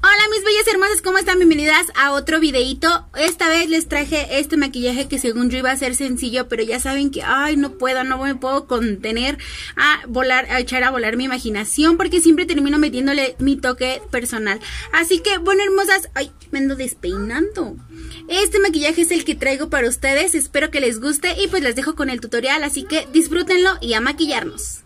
Hola mis bellas hermosas, ¿cómo están? Bienvenidas a otro videito. Esta vez les traje este maquillaje que según yo iba a ser sencillo, pero ya saben que, ay, no puedo, no me puedo contener a volar, a echar a volar mi imaginación, porque siempre termino metiéndole mi toque personal. Así que, bueno, hermosas, ay, me ando despeinando. Este maquillaje es el que traigo para ustedes, espero que les guste y pues les dejo con el tutorial, así que disfrútenlo y a maquillarnos.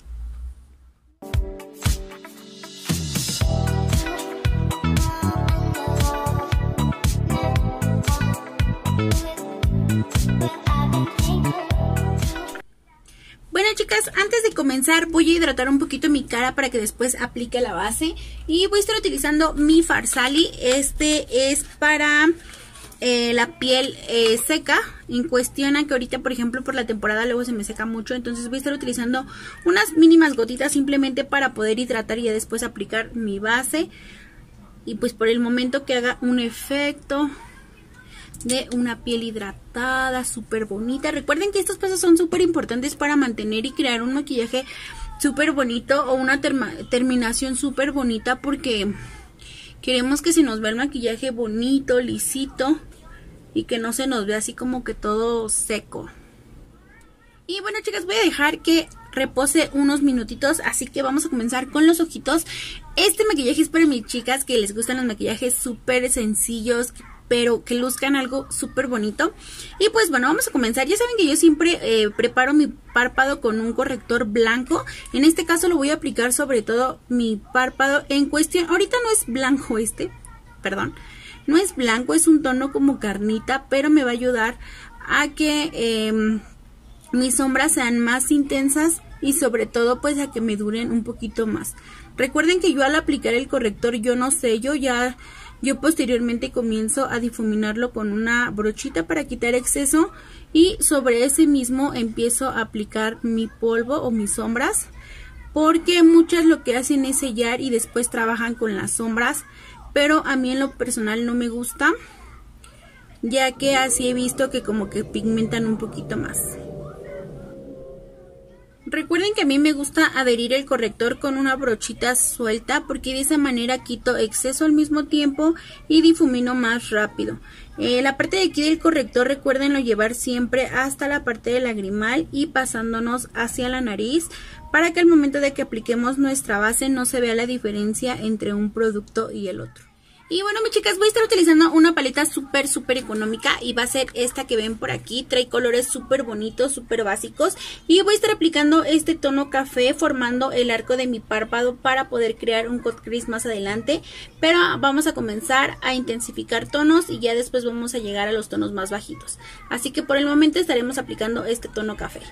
Chicas, antes de comenzar voy a hidratar un poquito mi cara para que después aplique la base. Y voy a estar utilizando mi Farsali, este es para eh, la piel eh, seca. En cuestión a que ahorita por ejemplo por la temporada luego se me seca mucho. Entonces voy a estar utilizando unas mínimas gotitas simplemente para poder hidratar y ya después aplicar mi base. Y pues por el momento que haga un efecto de una piel hidratada, súper bonita. Recuerden que estos pasos son súper importantes para mantener y crear un maquillaje súper bonito o una terminación súper bonita porque queremos que se nos vea el maquillaje bonito, lisito y que no se nos vea así como que todo seco. Y bueno chicas, voy a dejar que repose unos minutitos, así que vamos a comenzar con los ojitos. Este maquillaje es para mis chicas que les gustan los maquillajes súper sencillos, pero que luzcan algo súper bonito. Y pues bueno, vamos a comenzar. Ya saben que yo siempre eh, preparo mi párpado con un corrector blanco. En este caso lo voy a aplicar sobre todo mi párpado en cuestión. Ahorita no es blanco este, perdón. No es blanco, es un tono como carnita, pero me va a ayudar a que em, mis sombras sean más intensas y sobre todo pues a que me duren un poquito más. Recuerden que yo al aplicar el corrector yo no yo ya yo posteriormente comienzo a difuminarlo con una brochita para quitar exceso y sobre ese mismo empiezo a aplicar mi polvo o mis sombras porque muchas lo que hacen es sellar y después trabajan con las sombras pero a mí en lo personal no me gusta ya que así he visto que como que pigmentan un poquito más. Recuerden que a mí me gusta adherir el corrector con una brochita suelta porque de esa manera quito exceso al mismo tiempo y difumino más rápido. Eh, la parte de aquí del corrector recuerdenlo llevar siempre hasta la parte del lagrimal y pasándonos hacia la nariz para que al momento de que apliquemos nuestra base no se vea la diferencia entre un producto y el otro. Y bueno, mis chicas, voy a estar utilizando una paleta súper, súper económica y va a ser esta que ven por aquí. Trae colores súper bonitos, súper básicos. Y voy a estar aplicando este tono café formando el arco de mi párpado para poder crear un cut crease más adelante. Pero vamos a comenzar a intensificar tonos y ya después vamos a llegar a los tonos más bajitos. Así que por el momento estaremos aplicando este tono café.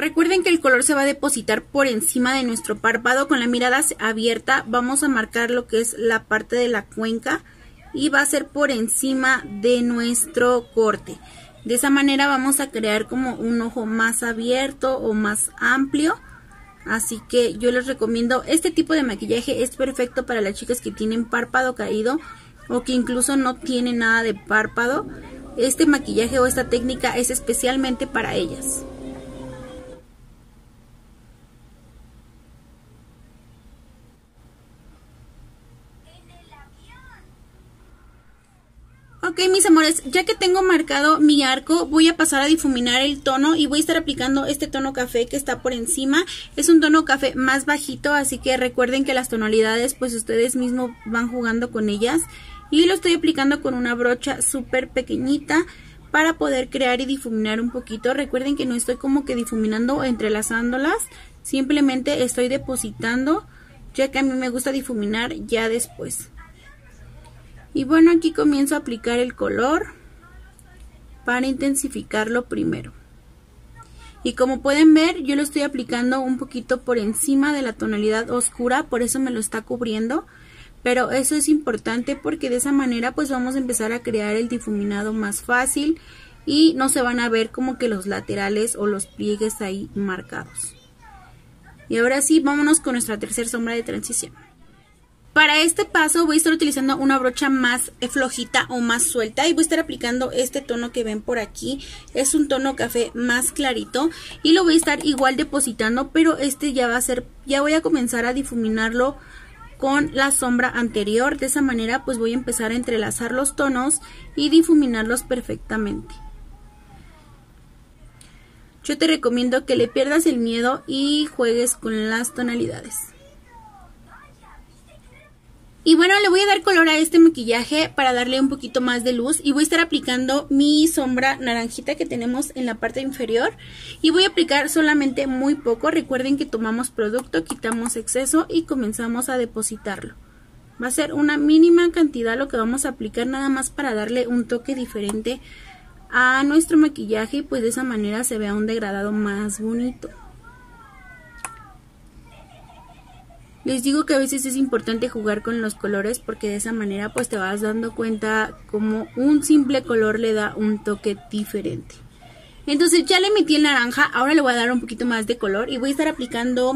Recuerden que el color se va a depositar por encima de nuestro párpado con la mirada abierta. Vamos a marcar lo que es la parte de la cuenca y va a ser por encima de nuestro corte. De esa manera vamos a crear como un ojo más abierto o más amplio. Así que yo les recomiendo este tipo de maquillaje. Es perfecto para las chicas que tienen párpado caído o que incluso no tienen nada de párpado. Este maquillaje o esta técnica es especialmente para ellas. Ok, mis amores, ya que tengo marcado mi arco, voy a pasar a difuminar el tono y voy a estar aplicando este tono café que está por encima. Es un tono café más bajito, así que recuerden que las tonalidades, pues ustedes mismos van jugando con ellas. Y lo estoy aplicando con una brocha súper pequeñita para poder crear y difuminar un poquito. Recuerden que no estoy como que difuminando o entrelazándolas, simplemente estoy depositando, ya que a mí me gusta difuminar ya después. Y bueno, aquí comienzo a aplicar el color para intensificarlo primero. Y como pueden ver, yo lo estoy aplicando un poquito por encima de la tonalidad oscura, por eso me lo está cubriendo. Pero eso es importante porque de esa manera pues vamos a empezar a crear el difuminado más fácil y no se van a ver como que los laterales o los pliegues ahí marcados. Y ahora sí, vámonos con nuestra tercera sombra de transición. Para este paso voy a estar utilizando una brocha más flojita o más suelta y voy a estar aplicando este tono que ven por aquí. Es un tono café más clarito y lo voy a estar igual depositando, pero este ya va a ser, ya voy a comenzar a difuminarlo con la sombra anterior. De esa manera pues voy a empezar a entrelazar los tonos y difuminarlos perfectamente. Yo te recomiendo que le pierdas el miedo y juegues con las tonalidades. Y bueno, le voy a dar color a este maquillaje para darle un poquito más de luz. Y voy a estar aplicando mi sombra naranjita que tenemos en la parte inferior. Y voy a aplicar solamente muy poco. Recuerden que tomamos producto, quitamos exceso y comenzamos a depositarlo. Va a ser una mínima cantidad lo que vamos a aplicar nada más para darle un toque diferente a nuestro maquillaje. Y pues de esa manera se vea un degradado más bonito. Les digo que a veces es importante jugar con los colores porque de esa manera pues te vas dando cuenta como un simple color le da un toque diferente. Entonces ya le metí el naranja, ahora le voy a dar un poquito más de color y voy a estar aplicando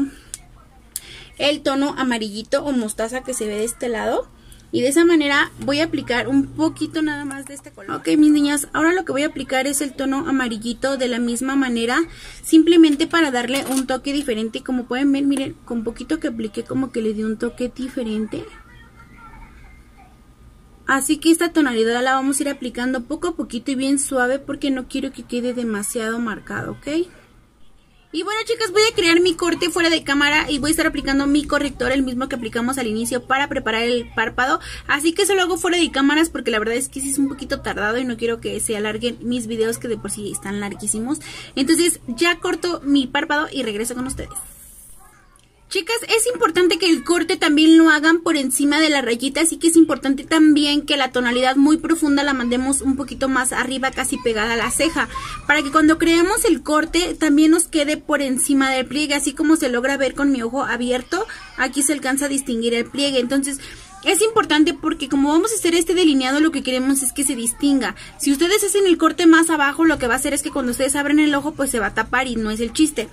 el tono amarillito o mostaza que se ve de este lado. Y de esa manera voy a aplicar un poquito nada más de este color. Ok, mis niñas, ahora lo que voy a aplicar es el tono amarillito de la misma manera. Simplemente para darle un toque diferente. Como pueden ver, miren, con poquito que apliqué como que le di un toque diferente. Así que esta tonalidad la vamos a ir aplicando poco a poquito y bien suave porque no quiero que quede demasiado marcado, ¿ok? Y bueno chicas, voy a crear mi corte fuera de cámara y voy a estar aplicando mi corrector, el mismo que aplicamos al inicio para preparar el párpado. Así que se lo hago fuera de cámaras porque la verdad es que sí es un poquito tardado y no quiero que se alarguen mis videos que de por sí están larguísimos. Entonces ya corto mi párpado y regreso con ustedes. Chicas, es importante que el corte también lo hagan por encima de la rayita, así que es importante también que la tonalidad muy profunda la mandemos un poquito más arriba, casi pegada a la ceja, para que cuando creemos el corte también nos quede por encima del pliegue, así como se logra ver con mi ojo abierto, aquí se alcanza a distinguir el pliegue, entonces es importante porque como vamos a hacer este delineado lo que queremos es que se distinga. Si ustedes hacen el corte más abajo lo que va a hacer es que cuando ustedes abren el ojo pues se va a tapar y no es el chiste.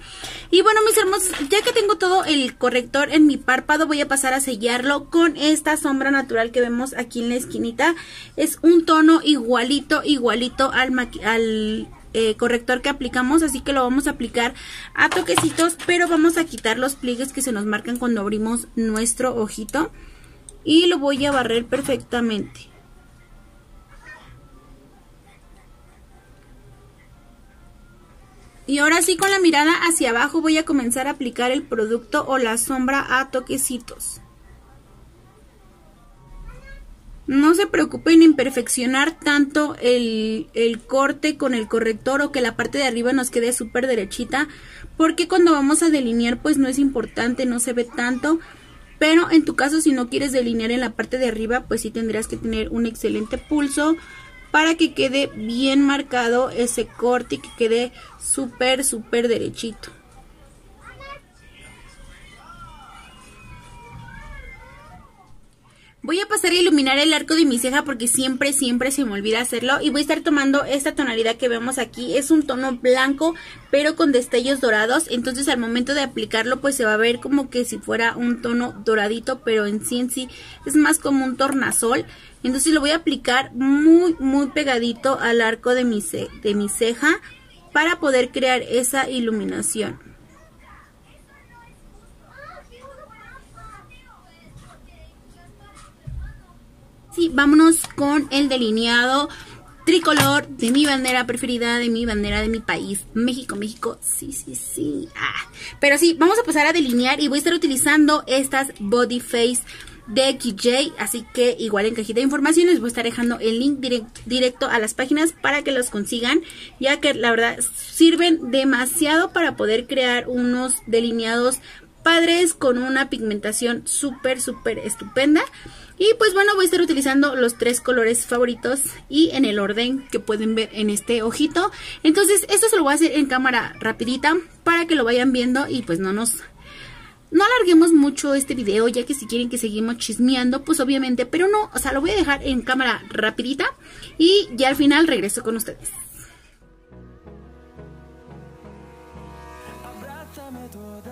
Y bueno mis hermosos, ya que tengo todo el corrector en mi párpado voy a pasar a sellarlo con esta sombra natural que vemos aquí en la esquinita. Es un tono igualito, igualito al, eh, corrector que aplicamos, así que lo vamos a aplicar a toquecitos, pero vamos a quitar los pliegues que se nos marcan cuando abrimos nuestro ojito y lo voy a barrer perfectamente. Y ahora sí con la mirada hacia abajo voy a comenzar a aplicar el producto o la sombra a toquecitos. No se preocupen en perfeccionar tanto el, el, corte con el corrector o que la parte de arriba nos quede súper derechita porque cuando vamos a delinear pues no es importante, no se ve tanto pero en tu caso, si no quieres delinear en la parte de arriba, pues sí tendrías que tener un excelente pulso para que quede bien marcado ese corte y que quede súper, súper derechito. Voy a pasar a iluminar el arco de mi ceja porque siempre, siempre se me olvida hacerlo. Y voy a estar tomando esta tonalidad que vemos aquí. Es un tono blanco, pero con destellos dorados. Entonces al momento de aplicarlo, pues se va a ver como que si fuera un tono doradito, pero en sí en sí es más como un tornasol. Entonces lo voy a aplicar muy, muy pegadito al arco de mi, de mi ceja para poder crear esa iluminación. Sí, vámonos con el delineado tricolor de mi bandera preferida, de mi bandera de mi país, México, México, sí, sí, sí. Ah. Pero sí, vamos a pasar a delinear y voy a estar utilizando estas Body Face de XJ, así que igual en cajita de información les voy a estar dejando el link directo a las páginas para que los consigan, ya que la verdad sirven demasiado para poder crear unos delineados padres con una pigmentación súper, súper estupenda. Y pues bueno, voy a estar utilizando los tres colores favoritos y en el orden que pueden ver en este ojito. Entonces esto se lo voy a hacer en cámara rapidita para que lo vayan viendo y pues no nos... No alarguemos mucho este video, ya que si quieren que seguimos chismeando, pues obviamente, pero no, o sea, lo voy a dejar en cámara rapidita y ya al final regreso con ustedes. toda la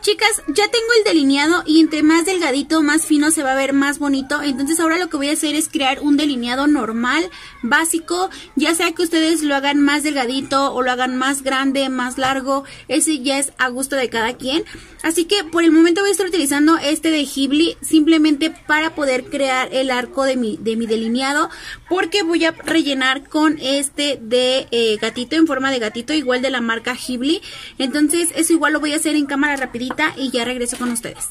Chicas, ya tengo el delineado y entre más delgadito, más fino se va a ver más bonito. Entonces ahora lo que voy a hacer es crear un delineado normal, básico, ya sea que ustedes lo hagan más delgadito o lo hagan más grande, más largo. Ese ya es a gusto de cada quien. Así que por el momento voy a estar utilizando este de Ghibli simplemente para poder crear el arco de mi, de mi delineado. Porque voy a rellenar con este de eh, gatito en forma de gatito, igual de la marca Ghibli. Entonces eso igual lo voy a hacer en cámara rapidito y ya regreso con ustedes.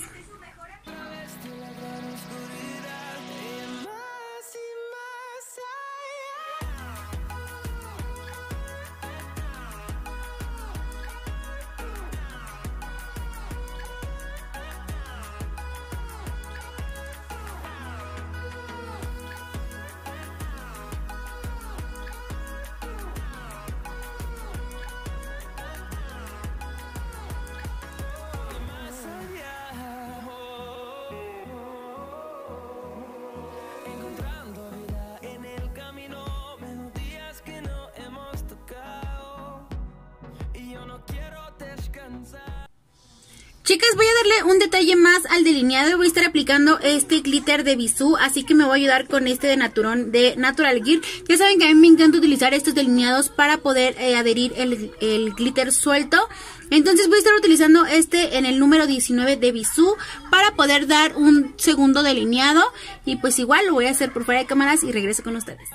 Chicas, voy a darle un detalle más al delineado. Voy a estar aplicando este glitter de Bisú, así que me voy a ayudar con este de Naturón de Natural Gear. Ya saben que a mí me encanta utilizar estos delineados para poder eh, adherir el, el, glitter suelto. Entonces voy a estar utilizando este en el número 19 de Bisú para poder dar un segundo delineado. Y pues igual lo voy a hacer por fuera de cámaras y regreso con ustedes.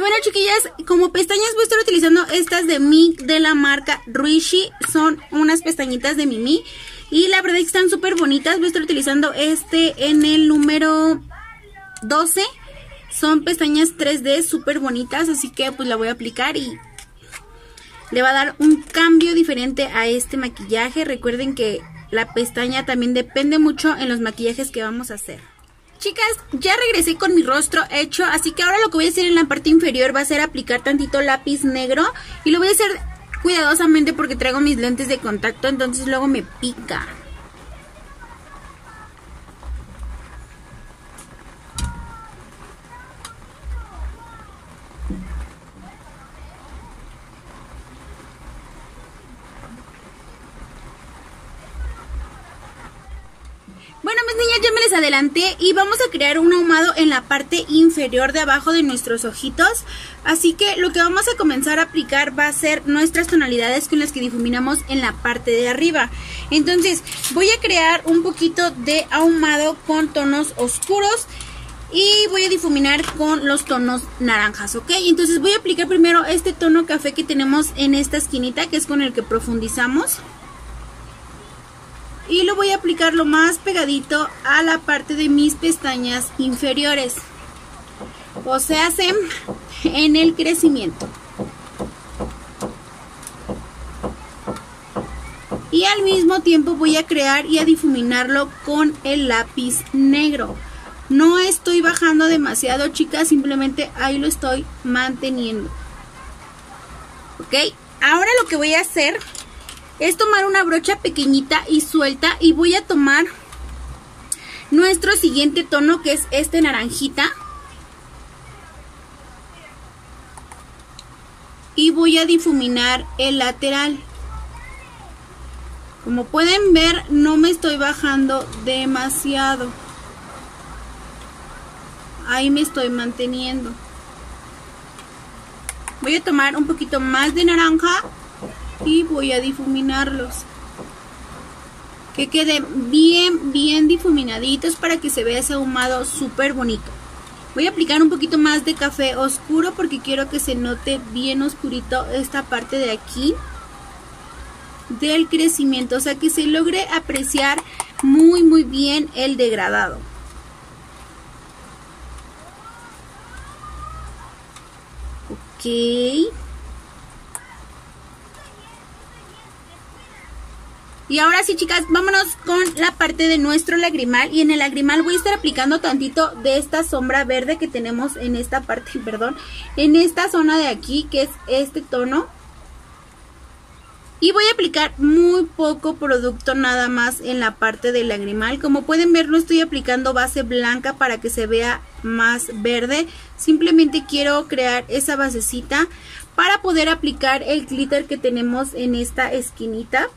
Bueno, chiquillas, como pestañas voy a estar utilizando estas de Mi de la marca Rishi. Son unas pestañitas de Mimi. Y la verdad es que están súper bonitas. Voy a estar utilizando este en el número 12. Son pestañas 3D súper bonitas. Así que pues la voy a aplicar y le va a dar un cambio diferente a este maquillaje. Recuerden que la pestaña también depende mucho en los maquillajes que vamos a hacer. Chicas, ya regresé con mi rostro hecho, así que ahora lo que voy a hacer en la parte inferior va a ser aplicar tantito lápiz negro y lo voy a hacer cuidadosamente porque traigo mis lentes de contacto, entonces luego me pica. Bueno, mis niñas, ya me les adelanté y vamos a crear un ahumado en la parte inferior de abajo de nuestros ojitos. Así que lo que vamos a comenzar a aplicar va a ser nuestras tonalidades con las que difuminamos en la parte de arriba. Entonces, voy a crear un poquito de ahumado con tonos oscuros y voy a difuminar con los tonos naranjas, ¿ok? Entonces voy a aplicar primero este tono café que tenemos en esta esquinita, que es con el que profundizamos y lo voy a aplicar lo más pegadito a la parte de mis pestañas inferiores. O se hacen en el crecimiento. Y al mismo tiempo voy a crear y a difuminarlo con el lápiz negro. No estoy bajando demasiado chicas simplemente ahí lo estoy manteniendo. Ok ahora lo que voy a hacer es tomar una brocha pequeñita y suelta y voy a tomar nuestro siguiente tono que es este naranjita. Y voy a difuminar el lateral. Como pueden ver no me estoy bajando demasiado. Ahí me estoy manteniendo. Voy a tomar un poquito más de naranja voy a difuminarlos. Que queden bien bien difuminaditos para que se vea ese ahumado súper bonito. Voy a aplicar un poquito más de café oscuro porque quiero que se note bien oscurito esta parte de aquí del crecimiento. O sea que se logre apreciar muy muy bien el degradado. Ok Y ahora sí, chicas, vámonos con la parte de nuestro lagrimal. Y en el lagrimal voy a estar aplicando tantito de esta sombra verde que tenemos en esta parte, perdón, en esta zona de aquí, que es este tono. Y voy a aplicar muy poco producto nada más en la parte del lagrimal. Como pueden ver, no estoy aplicando base blanca para que se vea más verde. Simplemente quiero crear esa basecita para poder aplicar el glitter que tenemos en esta esquinita.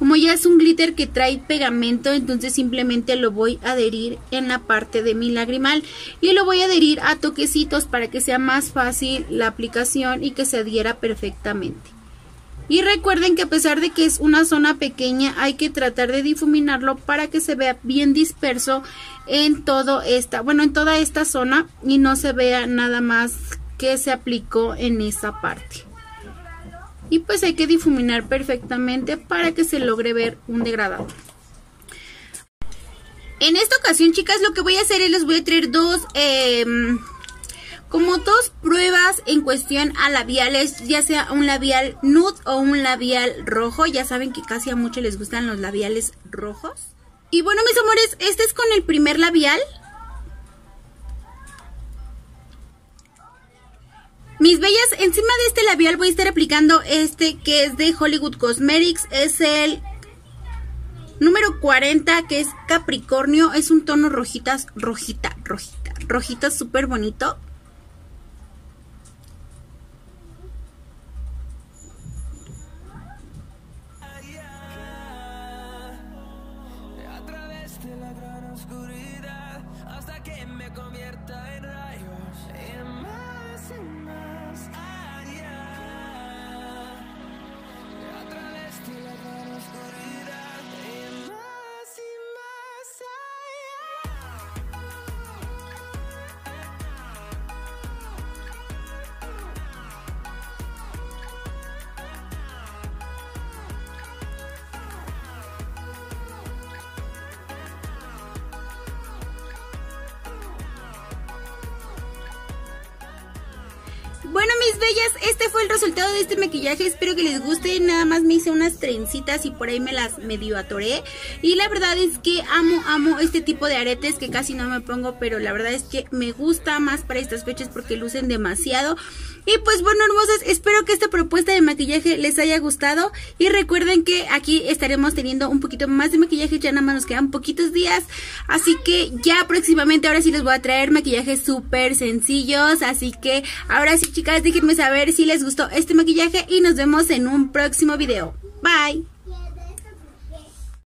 Como ya es un glitter que trae pegamento, entonces simplemente lo voy a adherir en la parte de mi lagrimal y lo voy a adherir a toquecitos para que sea más fácil la aplicación y que se adhiera perfectamente. Y recuerden que a pesar de que es una zona pequeña, hay que tratar de difuminarlo para que se vea bien disperso en todo esta, bueno, en toda esta zona y no se vea nada más que se aplicó en esa parte y pues hay que difuminar perfectamente para que se logre ver un degradado. En esta ocasión, chicas, lo que voy a hacer es les voy a traer dos, em, como dos pruebas en cuestión a labiales, ya sea un labial nude o un labial rojo. Ya saben que casi a muchos les gustan los labiales rojos. Y bueno, mis amores, este es con el primer labial. Bellas, encima de este labial voy a estar aplicando este que es de Hollywood Cosmetics. Es el número 40 que es Capricornio. Es un tono rojitas, rojita, rojita, rojita súper bonito. Bueno, mis bellas, este fue el resultado de este maquillaje. Espero que les guste. Nada más me hice unas trencitas y por ahí me las medio atoré. Y la verdad es que amo, amo este tipo de aretes que casi no me pongo. Pero la verdad es que me gusta más para estas fechas porque lucen demasiado. Y pues bueno, hermosas, espero que esta propuesta de maquillaje les haya gustado. Y recuerden que aquí estaremos teniendo un poquito más de maquillaje. Ya nada más nos quedan poquitos días. Así que ya próximamente ahora sí les voy a traer maquillajes súper sencillos. Así que ahora sí, chicas, déjenme saber si les gustó este maquillaje. Y nos vemos en un próximo video. Bye.